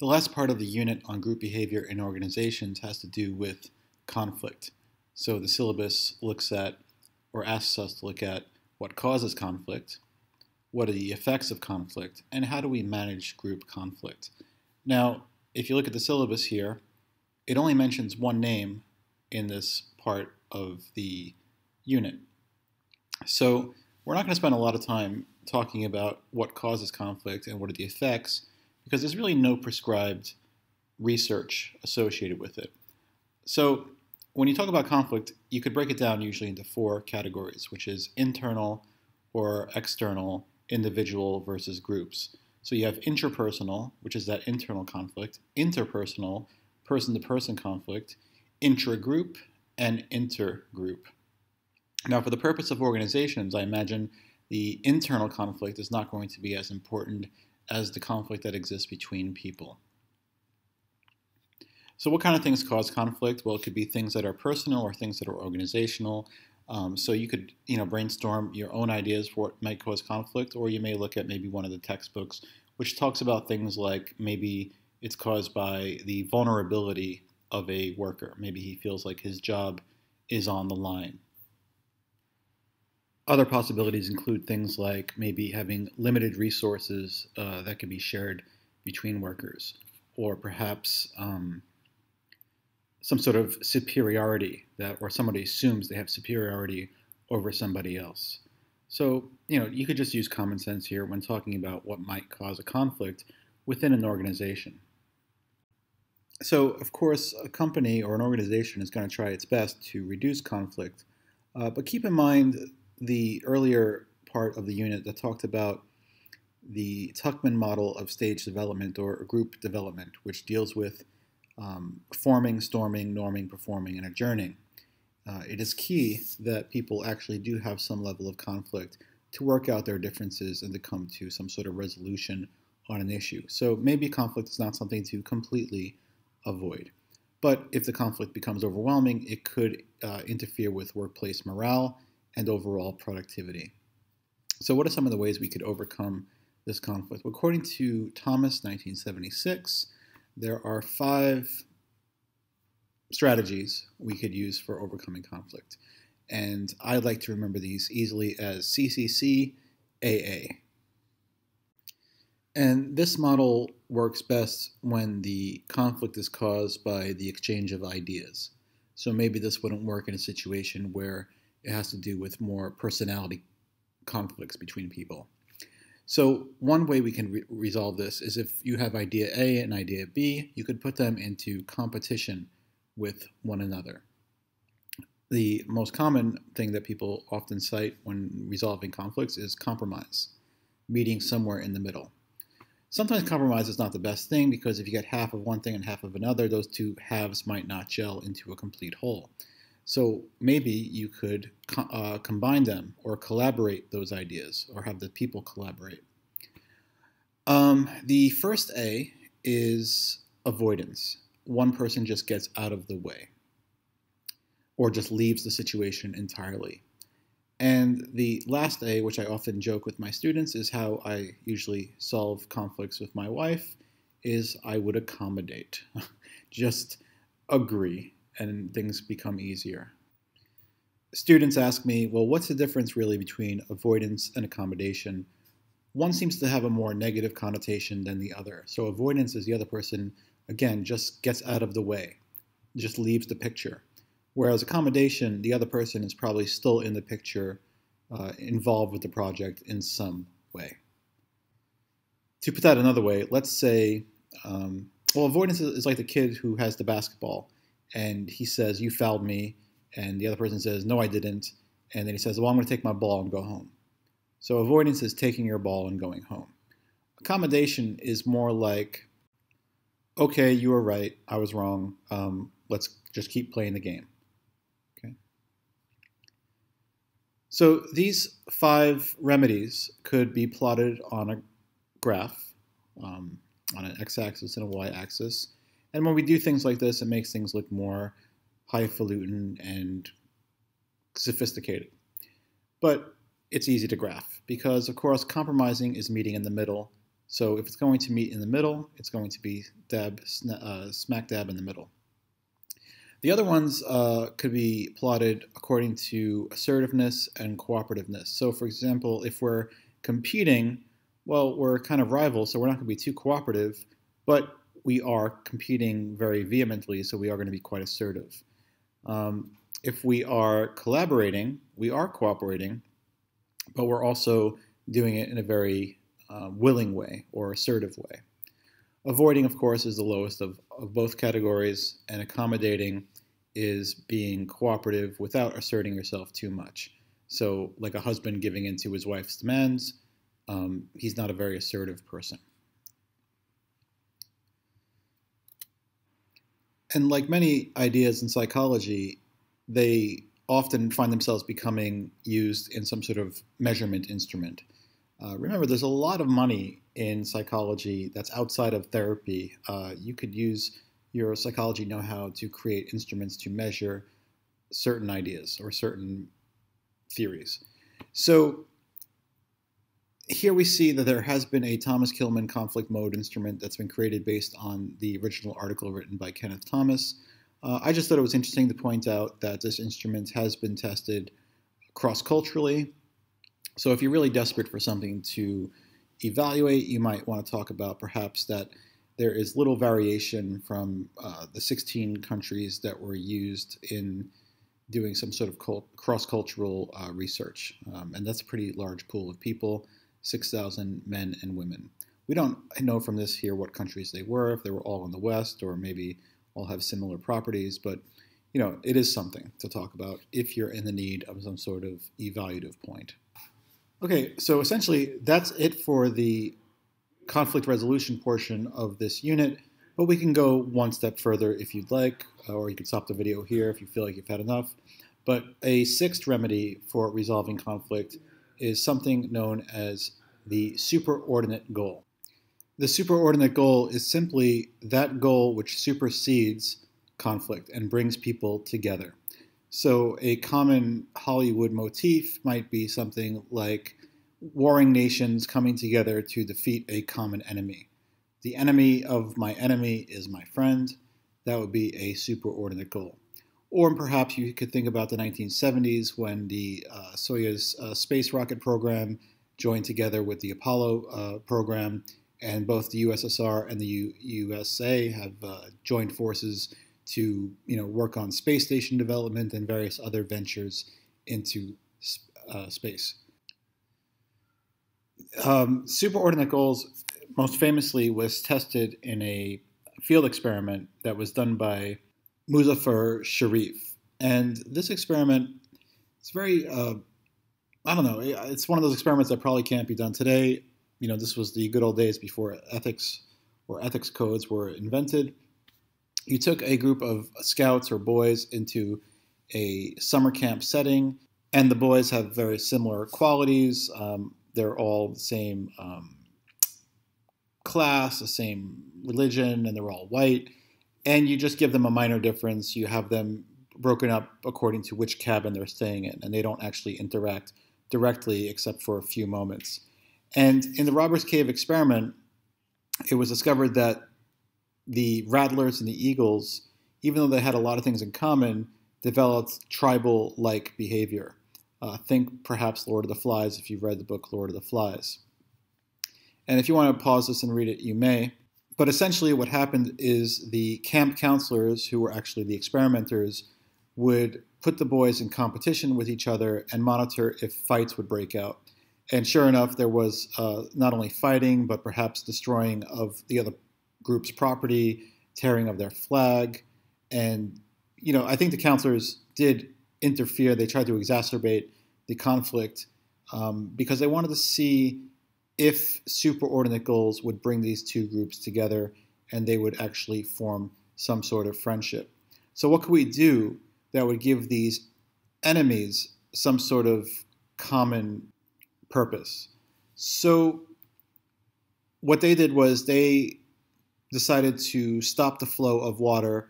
The last part of the unit on group behavior in organizations has to do with conflict. So the syllabus looks at or asks us to look at what causes conflict, what are the effects of conflict, and how do we manage group conflict. Now, if you look at the syllabus here, it only mentions one name in this part of the unit. So we're not going to spend a lot of time talking about what causes conflict and what are the effects because there's really no prescribed research associated with it. So when you talk about conflict, you could break it down usually into four categories, which is internal or external, individual versus groups. So you have intrapersonal, which is that internal conflict, interpersonal, person to person conflict, intragroup, and intergroup. Now, for the purpose of organizations, I imagine the internal conflict is not going to be as important as the conflict that exists between people. So, what kind of things cause conflict? Well, it could be things that are personal or things that are organizational. Um, so you could, you know, brainstorm your own ideas for what might cause conflict, or you may look at maybe one of the textbooks, which talks about things like maybe it's caused by the vulnerability of a worker. Maybe he feels like his job is on the line. Other possibilities include things like maybe having limited resources uh, that can be shared between workers, or perhaps um, some sort of superiority that or somebody assumes they have superiority over somebody else. So, you know, you could just use common sense here when talking about what might cause a conflict within an organization. So, of course, a company or an organization is going to try its best to reduce conflict, uh, but keep in mind the earlier part of the unit that talked about the Tuckman model of stage development or group development, which deals with um, forming, storming, norming, performing, and adjourning. Uh, it is key that people actually do have some level of conflict to work out their differences and to come to some sort of resolution on an issue. So maybe conflict is not something to completely avoid. But if the conflict becomes overwhelming, it could uh, interfere with workplace morale and overall productivity. So, what are some of the ways we could overcome this conflict? Well, according to Thomas, 1976, there are five strategies we could use for overcoming conflict. And I like to remember these easily as CCC AA. And this model works best when the conflict is caused by the exchange of ideas. So maybe this wouldn't work in a situation where it has to do with more personality conflicts between people. So one way we can re resolve this is if you have idea A and idea B, you could put them into competition with one another. The most common thing that people often cite when resolving conflicts is compromise, meeting somewhere in the middle. Sometimes compromise is not the best thing because if you get half of one thing and half of another, those two halves might not gel into a complete whole. So maybe you could co uh, combine them or collaborate those ideas or have the people collaborate. Um, the first A is avoidance. One person just gets out of the way or just leaves the situation entirely. And the last A, which I often joke with my students, is how I usually solve conflicts with my wife, is I would accommodate. just agree and things become easier. Students ask me, well, what's the difference really between avoidance and accommodation? One seems to have a more negative connotation than the other. So avoidance is the other person, again, just gets out of the way, just leaves the picture. Whereas accommodation, the other person is probably still in the picture, uh, involved with the project in some way. To put that another way, let's say, um, well, avoidance is like the kid who has the basketball and he says, You fouled me. And the other person says, No, I didn't. And then he says, Well, I'm going to take my ball and go home. So avoidance is taking your ball and going home. Accommodation is more like, Okay, you were right. I was wrong. Um, let's just keep playing the game. Okay. So these five remedies could be plotted on a graph, um, on an x-axis and a y-axis. And when we do things like this, it makes things look more highfalutin and sophisticated. But it's easy to graph because, of course, compromising is meeting in the middle. So if it's going to meet in the middle, it's going to be dab, uh, smack dab in the middle. The other ones uh, could be plotted according to assertiveness and cooperativeness. So for example, if we're competing, well, we're kind of rivals, so we're not going to be too cooperative, but we are competing very vehemently, so we are going to be quite assertive. Um, if we are collaborating, we are cooperating, but we're also doing it in a very uh, willing way or assertive way. Avoiding, of course, is the lowest of, of both categories, and accommodating is being cooperative without asserting yourself too much. So, like a husband giving in to his wife's demands, um, he's not a very assertive person. And like many ideas in psychology, they often find themselves becoming used in some sort of measurement instrument. Uh, remember, there's a lot of money in psychology that's outside of therapy. Uh, you could use your psychology know how to create instruments to measure certain ideas or certain theories. So here we see that there has been a Thomas Kilmann conflict mode instrument that's been created based on the original article written by Kenneth Thomas. Uh, I just thought it was interesting to point out that this instrument has been tested cross culturally. So if you're really desperate for something to evaluate, you might want to talk about perhaps that there is little variation from uh, the 16 countries that were used in doing some sort of cross cultural uh, research. Um, and that's a pretty large pool of people 6,000 men and women. We don't know from this here what countries they were, if they were all in the West or maybe all have similar properties, but you know, it is something to talk about if you're in the need of some sort of evaluative point. Okay, so essentially that's it for the conflict resolution portion of this unit, but we can go one step further if you'd like, or you can stop the video here if you feel like you've had enough. But a sixth remedy for resolving conflict is something known as the superordinate goal. The superordinate goal is simply that goal which supersedes conflict and brings people together. So, a common Hollywood motif might be something like warring nations coming together to defeat a common enemy. The enemy of my enemy is my friend. That would be a superordinate goal. Or perhaps you could think about the 1970s when the uh, Soyuz uh, space rocket program joined together with the Apollo uh, program, and both the USSR and the U- USA have uh, joined forces to you know work on space station development and various other ventures into uh, space. Um, superordinate goals, most famously, was tested in a field experiment that was done by Muzafer Sherif. And this experiment is very, uh, I don't know, it's one of those experiments that probably can't be done today. You know, this was the good old days before ethics or ethics codes were invented. You took a group of scouts or boys into a summer camp setting, and the boys have very similar qualities. Um, they're all the same um, class, the same religion, and they're all white and you just give them a minor difference. You have them broken up according to which cabin they're staying in, and they don't actually interact directly except for a few moments. And in the Robbers Cave experiment, it was discovered that the rattlers and the eagles, even though they had a lot of things in common, developed tribal like behavior. Uh, think perhaps Lord of the Flies if you've read the book Lord of the Flies. And if you want to pause this and read it, you may. But essentially, what happened is the camp counselors, who were actually the experimenters, would put the boys in competition with each other and monitor if fights would break out. And sure enough, there was uh, not only fighting, but perhaps destroying of the other group's property, tearing of their flag. And, you know, I think the counselors did interfere. They tried to exacerbate the conflict um, because they wanted to see if superordinate goals would bring these two groups together and they would actually form some sort of friendship. So, what could we do that would give these enemies some sort of common purpose? So, what they did was they decided to stop the flow of water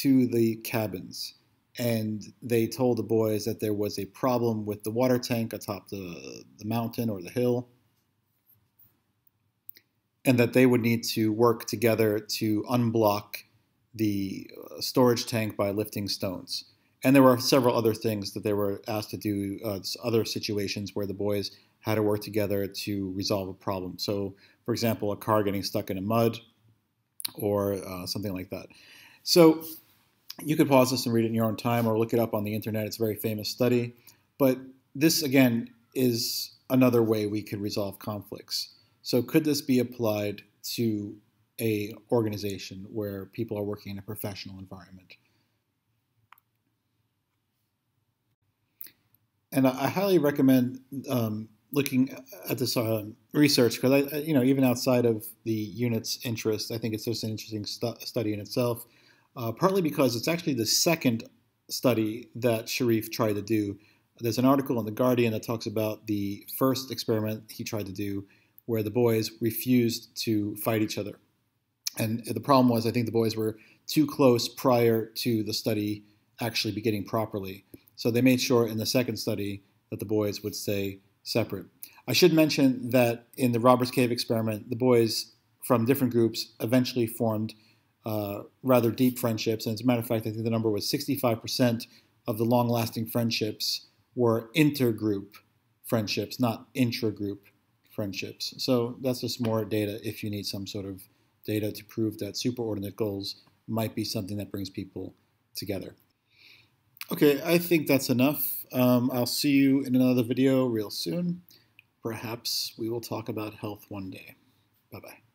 to the cabins. And they told the boys that there was a problem with the water tank atop the, the mountain or the hill and that they would need to work together to unblock the uh, storage tank by lifting stones. And there were several other things that they were asked to do, uh, other situations where the boys had to work together to resolve a problem. So, for example, a car getting stuck in a mud or uh, something like that. So, you could pause this and read it in your own time or look it up on the internet. It's a very famous study. But this, again, is another way we could resolve conflicts. So, could this be applied to a organization where people are working in a professional environment? And I, highly recommend um, looking at this uh, research because I, you know, even outside of the unit's interest, I think it's just an interesting stu study in itself. Uh, partly because it's actually the second study that Sherif tried to do. There's an article in the Guardian that talks about the first experiment he tried to do, where the boys refused to fight each other. And the problem was, I think the boys were too close prior to the study actually beginning properly. So they made sure in the second study that the boys would stay separate. I should mention that in the Robbers Cave experiment, the boys from different groups eventually formed uh, rather deep friendships. And as a matter of fact, I think the number was 65% of the long lasting friendships were intergroup friendships, not intra-group friendships. So that's just more data if you need some sort of data to prove that superordinate goals might be something that brings people together. Okay, I think that's enough. Um, I'll see you in another video real soon. Perhaps we will talk about health one day. Bye-bye.